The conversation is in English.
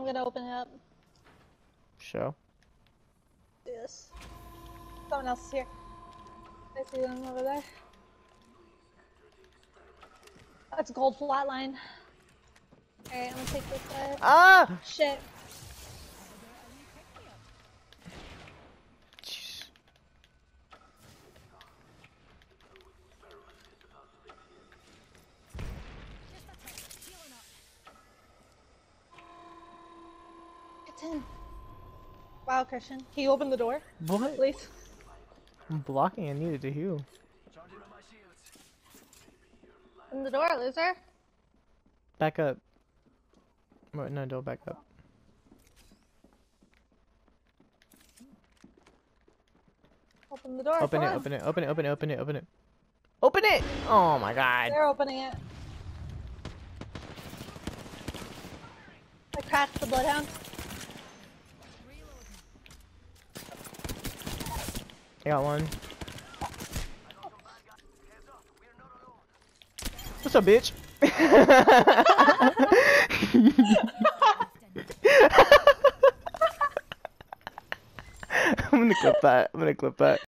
I'm gonna open it up. Show. This. Someone else is here. I see them over there. That's gold flatline. Alright, I'm gonna take this side. Ah! Shit. In. Wow, Christian. Can you open the door, What? please? I'm blocking. I needed to heal. Open the door, loser. Back up. Wait, no, don't back up. Open the door. Open it, open it, open it, open it, open it, open it. Open it! Oh my god. They're opening it. I cracked the bloodhound. I got one. What's up, bitch? I'm gonna clip that. I'm gonna clip that.